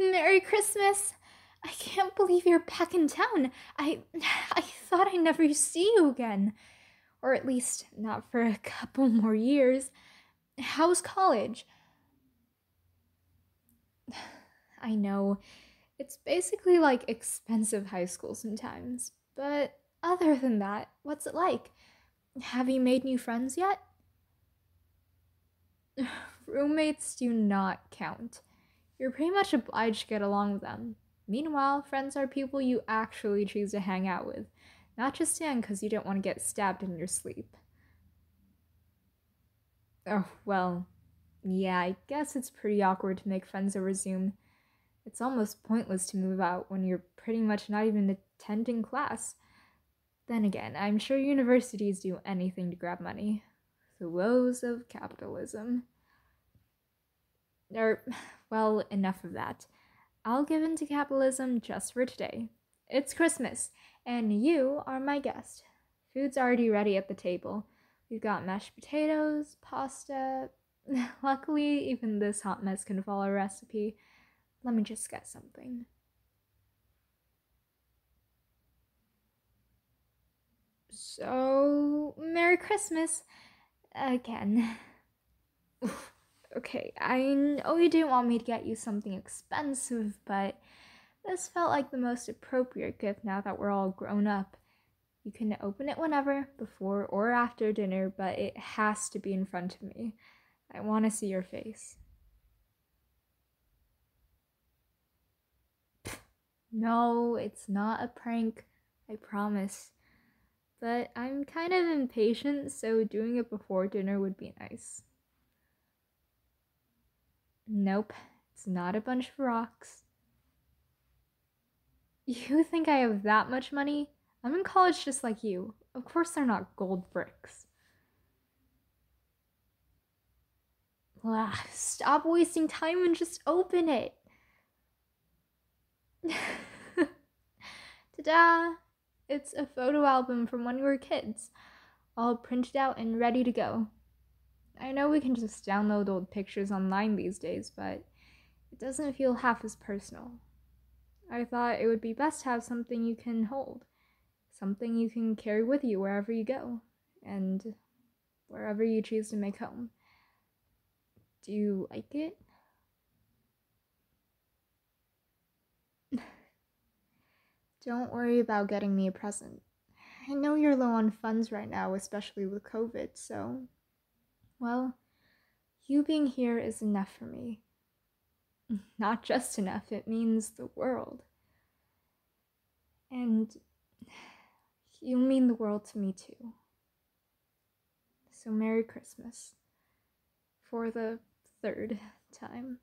Merry Christmas! I can't believe you're back in town. I I thought I'd never see you again. Or at least not for a couple more years. How's college? I know. It's basically like expensive high school sometimes. But other than that, what's it like? Have you made new friends yet? Roommates do not count. You're pretty much obliged to get along with them. Meanwhile, friends are people you actually choose to hang out with, not just stand because you don't want to get stabbed in your sleep. Oh, well, yeah, I guess it's pretty awkward to make friends over Zoom. It's almost pointless to move out when you're pretty much not even attending class. Then again, I'm sure universities do anything to grab money. The woes of capitalism. Er, well, enough of that. I'll give in to capitalism just for today. It's Christmas, and you are my guest. Food's already ready at the table. We've got mashed potatoes, pasta. Luckily, even this hot mess can follow a recipe. Let me just get something. So, Merry Christmas again. okay, I know oh, you didn't want me to get you something expensive, but this felt like the most appropriate gift now that we're all grown up. You can open it whenever, before or after dinner, but it has to be in front of me. I want to see your face. No, it's not a prank. I promise. But I'm kind of impatient, so doing it before dinner would be nice. Nope, it's not a bunch of rocks. You think I have that much money? I'm in college just like you. Of course, they're not gold bricks. Ugh, stop wasting time and just open it. Ta-da! It's a photo album from when we were kids, all printed out and ready to go. I know we can just download old pictures online these days, but it doesn't feel half as personal. I thought it would be best to have something you can hold, something you can carry with you wherever you go, and wherever you choose to make home. Do you like it? Don't worry about getting me a present. I know you're low on funds right now, especially with COVID, so. Well, you being here is enough for me. Not just enough, it means the world. And you mean the world to me too. So, Merry Christmas. For the third time.